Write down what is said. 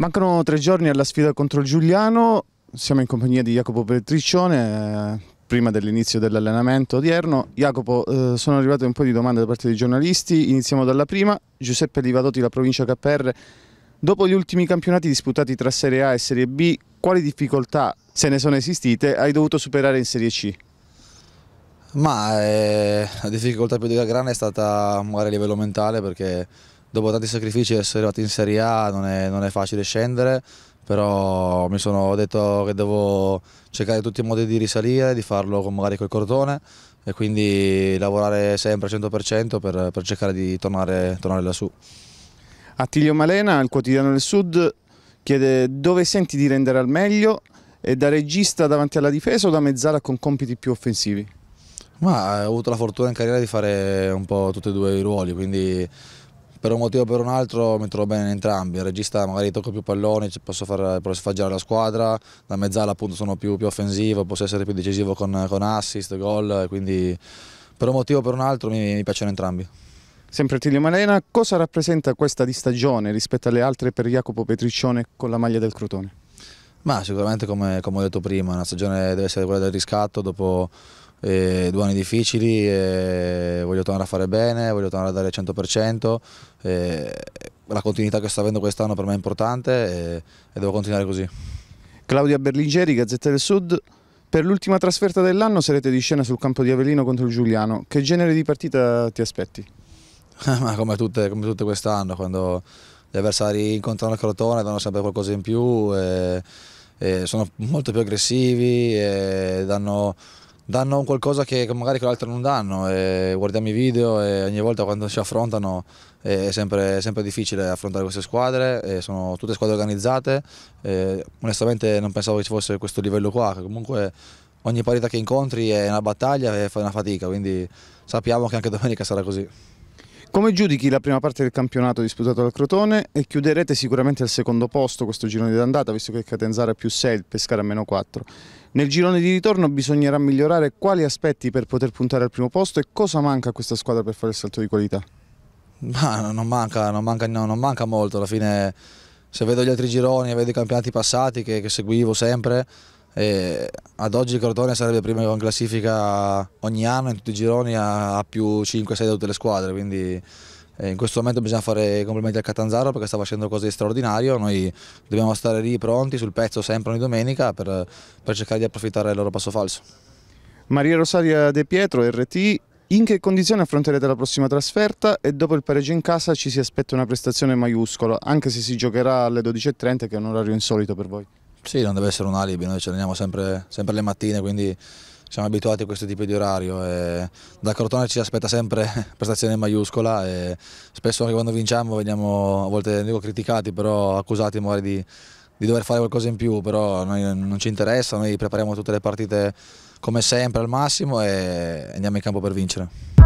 Mancano tre giorni alla sfida contro il Giuliano, siamo in compagnia di Jacopo Petriccione, eh, prima dell'inizio dell'allenamento odierno. Jacopo, eh, sono arrivate un po' di domande da parte dei giornalisti, iniziamo dalla prima. Giuseppe Livadotti, la provincia KR, dopo gli ultimi campionati disputati tra Serie A e Serie B, quali difficoltà, se ne sono esistite, hai dovuto superare in Serie C? Ma eh, la difficoltà più grande è stata magari a livello mentale perché dopo tanti sacrifici essere arrivati in Serie A non è, non è facile scendere, però mi sono detto che devo cercare tutti i modi di risalire, di farlo con, magari col Cortone e quindi lavorare sempre al 100% per, per cercare di tornare, tornare lassù. Attilio Malena, il quotidiano del Sud, chiede dove senti di rendere al meglio e da regista davanti alla difesa o da mezzala con compiti più offensivi? Ma ho avuto la fortuna in carriera di fare un po' tutti e due i ruoli, quindi per un motivo o per un altro mi trovo bene in entrambi, il regista magari tocco più palloni, posso far, posso far girare la squadra, da mezzala appunto sono più, più, offensivo, posso essere più decisivo con, con assist, gol, quindi per un motivo o per un altro mi, mi piacciono entrambi. Sempre Tilio Malena, cosa rappresenta questa di stagione rispetto alle altre per Jacopo Petriccione con la maglia del Crotone? Ma sicuramente come, come ho detto prima, una stagione deve essere quella del riscatto dopo eh, due anni difficili, eh, voglio tornare a fare bene, voglio tornare a dare il 100%, eh, la continuità che sto avendo quest'anno per me è importante e, devo continuare così. Claudia Berlingeri, Gazzetta del Sud, per l'ultima trasferta dell'anno sarete di scena sul campo di Avellino contro il Giuliano, che genere di partita ti aspetti? Ma come tutte, come tutte quest'anno, quando gli avversari incontrano il Crotone danno sempre qualcosa in più, e, e sono molto più aggressivi, e danno danno qualcosa che magari quell'altro non danno e guardiamo i video e ogni volta quando ci affrontano è sempre, sempre difficile affrontare queste squadre, sono tutte squadre organizzate, e onestamente non pensavo che ci fosse questo livello qua, che comunque ogni partita che incontri è una battaglia e fai una fatica, quindi sappiamo che anche domenica sarà così. Come giudichi la prima parte del campionato disputato dal Crotone e chiuderete sicuramente al secondo posto questo girone d'andata visto che Catenzara è più 6, il Pescara meno 4. Nel girone di ritorno bisognerà migliorare quali aspetti per poter puntare al primo posto e cosa manca a questa squadra per fare il salto di qualità? Ma non manca, non manca, no, non manca molto, alla fine se vedo gli altri gironi vedo i campionati passati che, che seguivo sempre, e ad oggi il Crotone sarebbe primo in classifica ogni anno in tutti i gironi a, a più 5-6 da tutte le squadre, quindi in questo momento bisogna fare complimenti al Catanzaro perché sta facendo cose di straordinario, noi dobbiamo stare lì pronti sul pezzo sempre ogni domenica per, per cercare di approfittare del loro passo falso. Maria Rosaria De Pietro, RT, in che condizioni affronterete la prossima trasferta e dopo il pareggio in casa ci si aspetta una prestazione maiuscola, anche se si giocherà alle 12.30 che è un orario insolito per voi? Sì, non deve essere un alibi, noi ci alleniamo sempre, sempre le mattine, quindi siamo abituati a questo tipo di orario. E da Crotone ci aspetta sempre prestazione maiuscola e spesso anche quando vinciamo veniamo a volte non dico criticati, però accusati magari di, di dover fare qualcosa in più, però noi non ci interessa, noi prepariamo tutte le partite come sempre al massimo e andiamo in campo per vincere.